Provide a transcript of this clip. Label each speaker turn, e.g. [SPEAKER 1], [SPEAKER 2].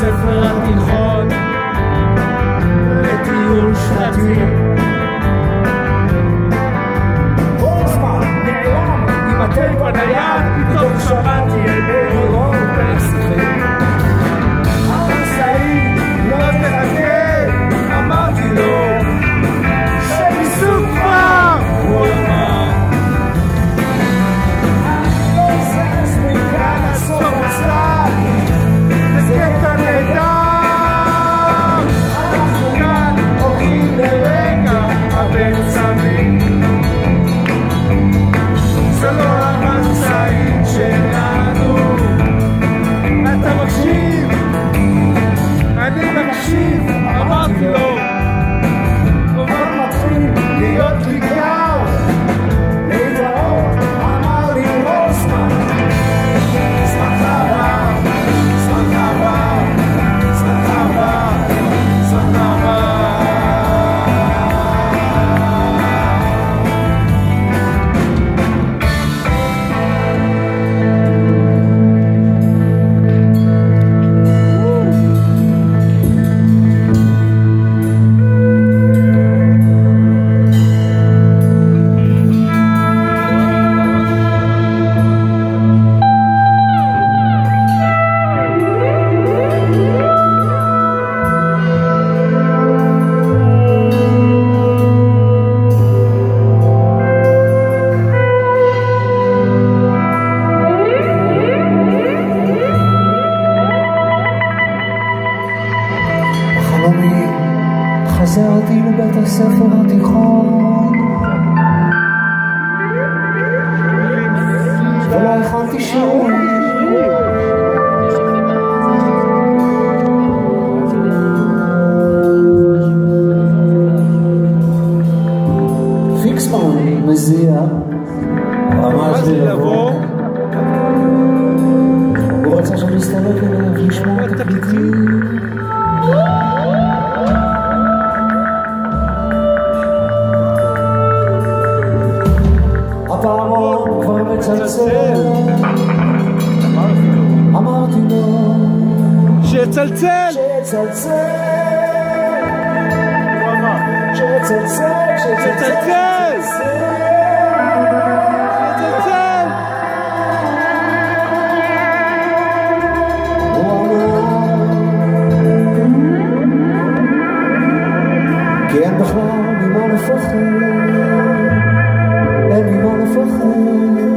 [SPEAKER 1] ספר התיכון לטיול שנתי. פורסמן נעלם עם הטלפון נייד, פתאום שמעתי אליה בבית הספר התיכון. ולא הכנתי שיעור. פיקסמן מזיע. ממש בלבוא שיצלצל. אמרתי לו. שיצלצל! שיצלצל! שיצלצל! שיצלצל! כי אין בכלל ממה לפחד, אין ממה לפחד.